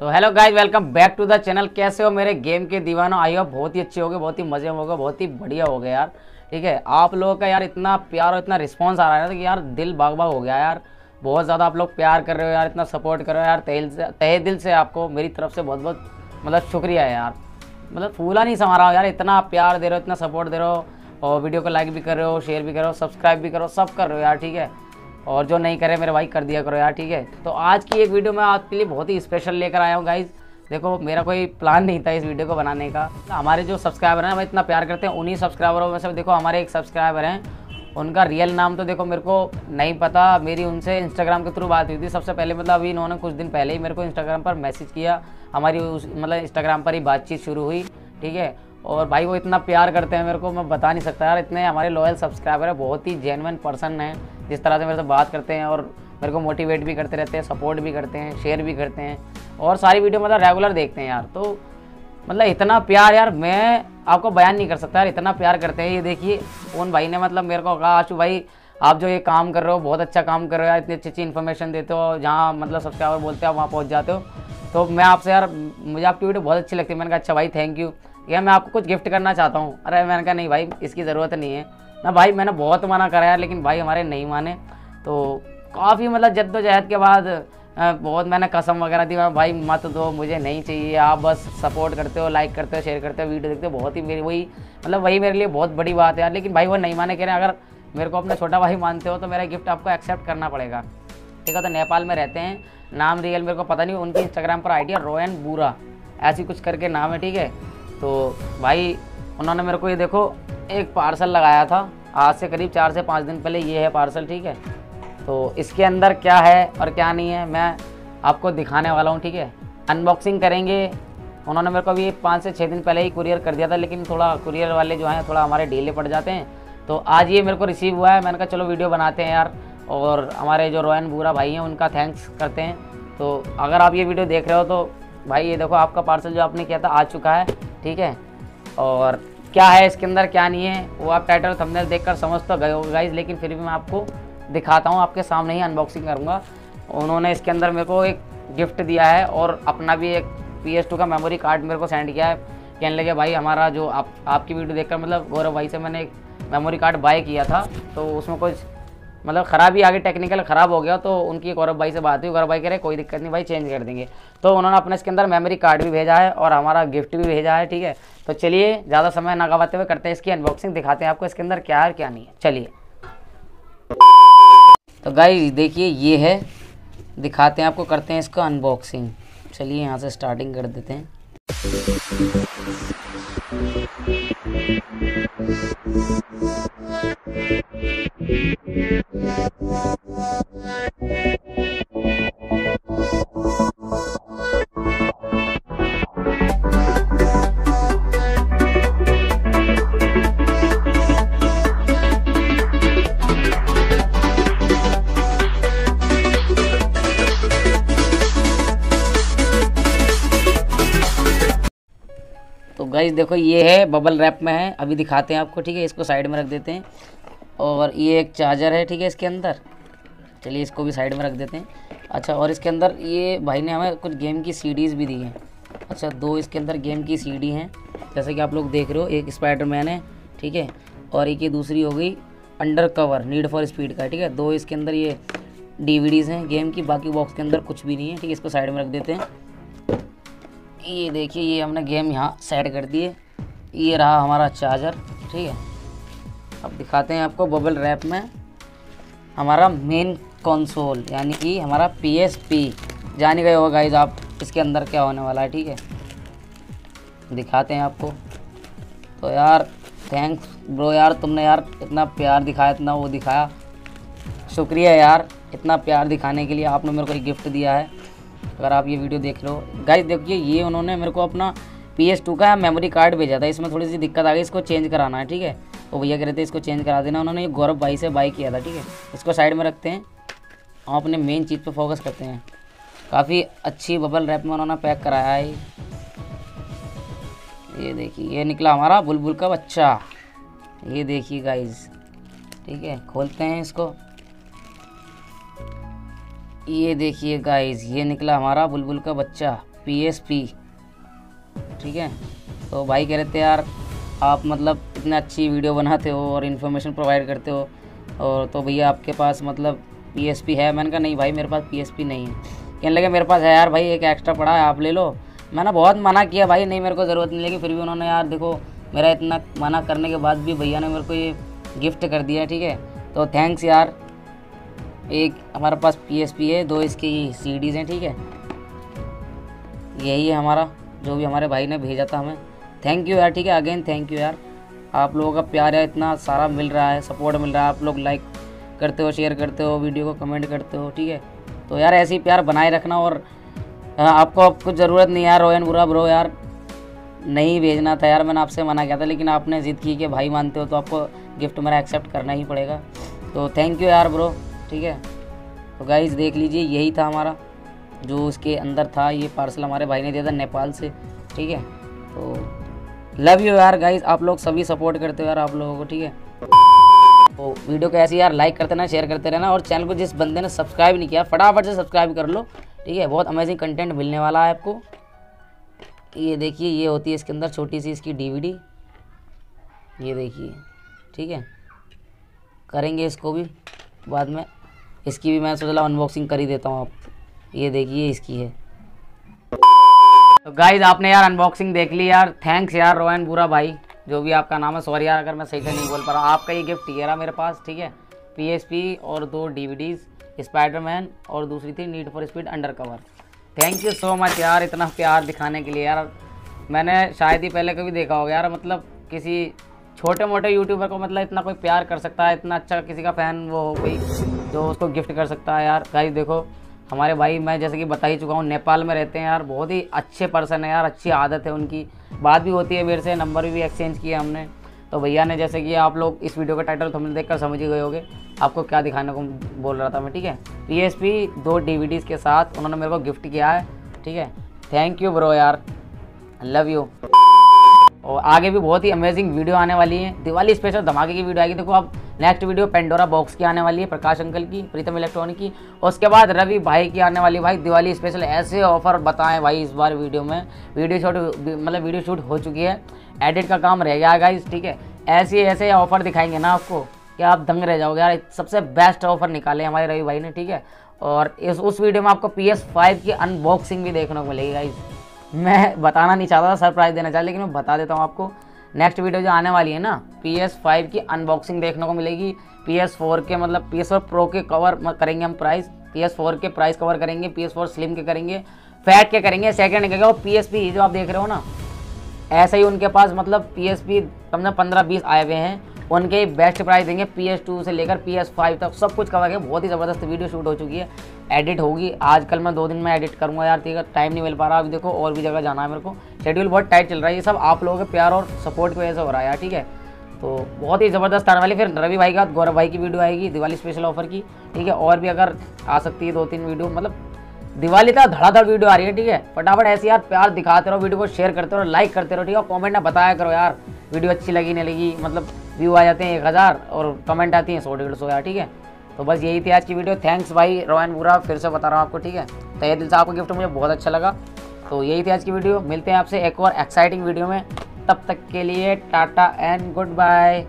तो hello guys welcome back to the channel कैसे हो मेरे गेम के दीवानों? आई हो बहुत ही अच्छे हो गए बहुत ही मज़े में हो गए बहुत ही बढ़िया हो गया यार। ठीक है, आप लोगों का यार इतना प्यार और इतना रिस्पॉन्स आ रहा है ना कि यार दिल बाग बाग हो गया यार। बहुत ज़्यादा आप लोग प्यार कर रहे हो यार, इतना सपोर्ट कर रहे हो यार, तहे से, तहे दिल से आपको, मेरी तरफ़ से बहुत बहुत मतलब शुक्रिया है यार। मतलब फूला नहीं समा रहा हो यार, इतना प्यार दे रहे हो, इतना सपोर्ट दे रहे हो, और वीडियो को लाइक भी कर रहे हो शेयर भी कर रहे हो सब्सक्राइब भी करो सब कर रहे हो यार, ठीक है। और जो नहीं करे, मेरे भाई कर दिया करो यार, ठीक है? तो आज की एक वीडियो मैं आपके लिए बहुत ही स्पेशल लेकर आया हूँ गाइज़ देखो, मेरा कोई प्लान नहीं था इस वीडियो को बनाने का। हमारे जो सब्सक्राइबर हैं, हमें इतना प्यार करते हैं, उन्हीं सब्सक्राइबरों में से देखो, हमारे एक सब्सक्राइबर हैं, उनका रियल नाम तो देखो, मेरे को नहीं पता। मेरी उनसे इंस्टाग्राम के थ्रू बात हुई थी, सबसे पहले मतलब अभी इन्होंने कुछ दिन पहले ही मेरे को इंस्टाग्राम पर मैसेज किया। हमारी उस मतलब इंस्टाग्राम पर ही बातचीत शुरू हुई, ठीक है? और भाई, वो इतना प्यार करते हैं मेरे को, मैं बता नहीं सकता यार, इतने हमारे लॉयल सब्सक्राइबर है, बहुत ही जेनवन पर्सन हैं। जिस तरह से मेरे से बात करते हैं और मेरे को मोटिवेट भी करते रहते हैं सपोर्ट भी करते हैं शेयर भी करते हैं और सारी वीडियो मतलब रेगुलर देखते हैं यार। तो मतलब इतना प्यार यार, मैं आपको बयान नहीं कर सकता यार, इतना प्यार करते हैं। ये देखिए, उन भाई ने मतलब मेरे को कहा, आशु भाई, आप जो ये काम कर रहे हो, बहुत अच्छा काम कर रहे हो इतनी अच्छी अच्छी इन्फॉर्मेशन देते हो, जहाँ मतलब सब्सक्राइबर बोलते हो वहाँ पहुँच जाते हो। तो मैं आपसे यार, मुझे आपकी वीडियो बहुत अच्छी लगती है। मैंने कहा अच्छा भाई थैंक यू या मैं आपको कुछ गिफ्ट करना चाहता हूँ? अरे मैंने कहा, नहीं भाई, इसकी ज़रूरत नहीं है। ना भाई, मैंने बहुत मना करा यार, लेकिन भाई हमारे नहीं माने। तो काफ़ी मतलब जद्दोजहद के बाद बहुत मैंने कसम वगैरह दी। मैं, भाई, मत दो, मुझे नहीं चाहिए। आप बस सपोर्ट करते हो लाइक करते हो शेयर करते हो वीडियो देखते हो, बहुत ही मेरी वही मतलब वही मेरे लिए बहुत बड़ी बात है यार। लेकिन भाई वो नहीं माने, कह रहे हैं, अगर मेरे को अपना छोटा भाई मानते हो तो मेरा गिफ्ट आपको एक्सेप्ट करना पड़ेगा। ठीक है तो नेपाल में रहते हैं। नाम रियल मेरे को पता नहीं, उनकी इंस्टाग्राम पर आइडिया रोयन बूरा ऐसी कुछ करके नाम है, ठीक है? तो भाई, उन्होंने मेरे को ये देखो एक पार्सल लगाया था। आज से करीब चार से पाँच दिन पहले ये है पार्सल, ठीक है? तो इसके अंदर क्या है और क्या नहीं है, मैं आपको दिखाने वाला हूँ, ठीक है? अनबॉक्सिंग करेंगे। उन्होंने मेरे को अभी पाँच से छः दिन पहले ही कुरियर कर दिया था, लेकिन थोड़ा कुरियर वाले जो हैं, थोड़ा हमारे डीले पड़ जाते हैं। तो आज ये मेरे को रिसीव हुआ है। मैंने कहा, चलो वीडियो बनाते हैं यार। और हमारे जो रोयन बूरा भाई हैं, उनका थैंक्स करते हैं। तो अगर आप ये वीडियो देख रहे हो तो भाई ये देखो, आपका पार्सल जो आपने किया था, आ चुका है, ठीक है? और क्या है, इसके अंदर क्या नहीं है, वो आप टाइटल थंबनेल देखकर समझ तो गए हो गाइज़ लेकिन फिर भी मैं आपको दिखाता हूँ, आपके सामने ही अनबॉक्सिंग करूँगा। उन्होंने इसके अंदर मेरे को एक गिफ्ट दिया है और अपना भी एक पी का मेमोरी कार्ड मेरे को सेंड किया है, कहने लगे, भाई, हमारा जो आप, आपकी वीडियो देखकर मतलब गौरव भाई से मैंने एक मेमोरी कार्ड बाय किया था तो उसमें कुछ मतलब ख़राब ख़राबी आगे टेक्निकल ख़राब हो गया तो उनकी गौरव भाई से बात हुई गौरव भाई कह रहे, कोई दिक्कत नहीं भाई चेंज कर देंगे। तो उन्होंने अपने इसके अंदर मेमोरी कार्ड भी भेजा है और हमारा गिफ्ट भी भेजा है, ठीक है? तो चलिए, ज़्यादा समय ना गवाते हुए करते हैं इसकी अनबॉक्सिंग दिखाते हैं आपको इसके अंदर क्या है क्या नहीं है। चलिए। तो गाई देखिए, ये है, दिखाते हैं आपको, करते हैं इसका अनबॉक्सिंग चलिए, यहाँ से स्टार्टिंग कर देते हैं। गाइज़ देखो, ये है बबल रैप में है। अभी दिखाते हैं आपको, ठीक है? इसको साइड में रख देते हैं। और ये एक चार्जर है, ठीक है, इसके अंदर। चलिए, इसको भी साइड में रख देते हैं। अच्छा और इसके अंदर ये भाई ने हमें कुछ गेम की सीडीज़ भी दी हैं। अच्छा दो इसके अंदर गेम की सीडी हैं। जैसे कि आप लोग देख रहे हो, एक स्पाइडरमैन है, ठीक है? और एक ये दूसरी हो गई undercover need for speed का, ठीक है? दो इसके अंदर ये डीवीडीज़ हैं गेम की। बाकी बॉक्स के अंदर कुछ भी नहीं है, ठीक है? इसको साइड में रख देते हैं। ये देखिए, ये हमने गेम यहाँ सेट कर दिए। ये रहा हमारा चार्जर ठीक है? अब दिखाते हैं आपको बबल रैप में हमारा मेन कंसोल यानी कि हमारा पी एस पी जान गए होगा गाइज़ आप इसके अंदर क्या होने वाला है, ठीक है? दिखाते हैं आपको। तो यार थैंक्स ब्रो यार, तुमने यार इतना प्यार दिखाया, इतना वो दिखाया। शुक्रिया यार, इतना प्यार दिखाने के लिए आपने मेरे को एक गिफ्ट दिया है। अगर आप ये वीडियो देख लो गाइज़ देखिए, ये उन्होंने मेरे को अपना पी एस टू का मेमोरी कार्ड भेजा था। इसमें थोड़ी सी दिक्कत आ गई, इसको चेंज कराना है, ठीक है? तो भैया कह रहे थे इसको चेंज करा देना। उन्होंने ये गौरव भाई से बाई किया था, ठीक है? इसको साइड में रखते हैं। हम अपने मेन चीज़ पर फोकस करते हैं। काफ़ी अच्छी बबल रैप में उन्होंने पैक कराया है। ये देखिए, ये निकला हमारा बुलबुल का बच्चा ये देखिए गाइज़ ठीक है? खोलते हैं इसको। ये देखिए गाइस ये निकला हमारा बुलबुल का बच्चा पी एस पी ठीक है? तो भाई कह रहे थे, यार, आप मतलब इतनी अच्छी वीडियो बनाते हो और इन्फॉर्मेशन प्रोवाइड करते हो और तो भैया आपके पास मतलब पी एस पी है? मैंने कहा, नहीं भाई, मेरे पास पी एस पी नहीं है। कहने लगे, मेरे पास है यार भाई, एक एक्स्ट्रा पड़ा है, आप ले लो। मैंने बहुत मना किया भाई, नहीं, मेरे को ज़रूरत नहीं लगी फिर भी उन्होंने, यार, देखो, मेरा इतना मना करने के बाद भी भैया ने मेरे को ये गिफ्ट कर दिया ठीक है? तो थैंक्स यार एक हमारे पास पी एस पी है, दो इसकी सी डीज़ हैं, ठीक है? यही है हमारा, जो भी हमारे भाई ने भेजा था हमें। थैंक यू यार, ठीक है? अगेन थैंक यू यार। आप लोगों का प्यार है इतना सारा मिल रहा है सपोर्ट मिल रहा है। आप लोग लाइक करते हो शेयर करते हो वीडियो को कमेंट करते हो, ठीक है? तो यार ऐसे ही प्यार बनाए रखना और आपको कुछ ज़रूरत नहीं यार रोयन बुरा ब्रो यार। नहीं भेजना था यार, मैंने आपसे मना किया था, लेकिन आपने ज़िद की कि भाई मानते हो तो आपको गिफ्ट मेरा एक्सेप्ट करना ही पड़ेगा। तो थैंक यू यार ब्रो ठीक है? तो गाइज़ देख लीजिए, यही था हमारा, जो उसके अंदर था, ये पार्सल हमारे भाई ने दिया था नेपाल से, ठीक है? तो लव यू यार गाइज़ आप लोग सभी सपोर्ट करते हो यार आप लोगों को, ठीक है? तो वीडियो को ऐसे यार लाइक करते रहना शेयर करते रहना, और चैनल को जिस बंदे ने सब्सक्राइब नहीं किया, फटाफट से सब्सक्राइब कर लो, ठीक है? बहुत अमेजिंग कंटेंट मिलने वाला है आपको। ये देखिए, ये होती है इसके अंदर छोटी सी इसकी डीवीडी ये देखिए, ठीक है? करेंगे इसको भी बाद में। इसकी भी मैं सोचा अनबॉक्सिंग कर ही देता हूँ आप। ये देखिए इसकी है। तो गाइज़ आपने यार अनबॉक्सिंग देख ली यार। थैंक्स यार रोहन, बुरा भाई, जो भी आपका नाम है। सॉरी यार, अगर मैं सही से नहीं बोल पा रहा। आपका ये गिफ्ट ये रहा मेरे पास, ठीक है? पी और दो डीवीडीज स्पाइडरमैन और दूसरी थी need for speed undercover thank you so much यार, इतना प्यार दिखाने के लिए यार। मैंने शायद ही पहले कभी देखा होगा यार मतलब किसी छोटे मोटे यूट्यूबर को मतलब इतना कोई प्यार कर सकता है, इतना अच्छा किसी का फ़ैन वो हो कोई। जो उसको गिफ्ट कर सकता है यार। गाइस, देखो, हमारे भाई, मैं जैसे कि बता ही चुका हूँ, नेपाल में रहते हैं यार। बहुत ही अच्छे पर्सन है यार, अच्छी आदत है उनकी। बात भी होती है मेरे से, नंबर भी एक्सचेंज किया हमने। तो भैया ने जैसे कि आप लोग इस वीडियो का टाइटल तुमने देख कर समझ ही गए होगे, आपको क्या दिखाने को बोल रहा था मैं, ठीक है? पी दो डी के साथ उन्होंने मेरे को गिफ्ट किया है, ठीक है? थैंक यू ब्रो यार। लव यू और आगे भी बहुत ही अमेजिंग वीडियो आने वाली है। दिवाली स्पेशल धमाके की वीडियो आएगी। देखो अब नेक्स्ट वीडियो पेंडोरा बॉक्स की आने वाली है, प्रकाश अंकल की, प्रीतम इलेक्ट्रॉनिक की। उसके बाद रवि भाई की आने वाली भाई, दिवाली स्पेशल ऐसे ऑफ़र बताएँ भाई इस बार वीडियो में। वीडियो शूट मतलब वीडियो शूट हो चुकी है। एडिट का काम रह गया गाइस ठीक है? ऐसे ऐसे ऑफ़र दिखाएँगे ना आपको कि आप दंग रह जाओगे। यार, सबसे बेस्ट ऑफ़र निकाले हमारे रवि भाई ने, ठीक है? और इस, उस वीडियो में आपको पी एस फाइव की अनबॉक्सिंग भी देखने को मिलेगी गाइज़ मैं बताना नहीं चाहता था सरप्राइज़ देना चाहता लेकिन मैं बता देता हूँ आपको। नेक्स्ट वीडियो जो आने वाली है ना पी एस फाइव की अनबॉक्सिंग देखने को मिलेगी। पी एस फोर के मतलब पी एस फोर प्रो के कवर करेंगे हम प्राइस पी एस फोर के प्राइस कवर करेंगे पी एस फोर स्लिम के करेंगे फैट के करेंगे सेकेंड के और पी एस पी जो आप देख रहे हो ना, ऐसे ही उनके पास मतलब पी एस पी कम पंद्रह बीस आए हुए हैं। उनके बेस्ट प्राइस देंगे पी एस टू से लेकर पी एस फाइव तक सब कुछ कवर करके बहुत ही ज़बरदस्त वीडियो शूट हो चुकी है। एडिट होगी। आज कल मैं दो दिन में एडिट करूँगा यार, ठीक है? टाइम नहीं मिल पा रहा। अभी देखो, और भी जगह जाना है मेरे को। शेड्यूल बहुत टाइट चल रहा है। ये सब आप लोगों के प्यार और सपोर्ट की वजह से हो रहा है यार, ठीक है? तो बहुत ही ज़बरदस्त आने वाली। फिर रवि भाई का, गौरव भाई की वीडियो आएगी, दिवाली स्पेशल ऑफ़र की, ठीक है? और भी अगर आ सकती है दो तीन वीडियो मतलब दिवाली का धड़ाधड़ वीडियो आ रही है, ठीक है? फटाफट ऐसे यार प्यार दिखाते रहो वीडियो को शेयर करते रहो लाइक करते रहो, ठीक है? कमेंट में बताया करो यार वीडियो अच्छी लगी, नहीं लगी मतलब व्यू आ जाते हैं एक हज़ार और कमेंट आती हैं सौ डेढ़ सौ यार, ठीक है? तो बस यही थी आज की वीडियो थैंक्स भाई रोहन बुरा, फिर से बता रहा हूँ आपको, ठीक है? तो ये दिल से आपको गिफ्ट मुझे बहुत अच्छा लगा। तो यही थी आज की वीडियो मिलते हैं आपसे एक और एक्साइटिंग वीडियो में। तब तक के लिए टाटा एंड गुड बाय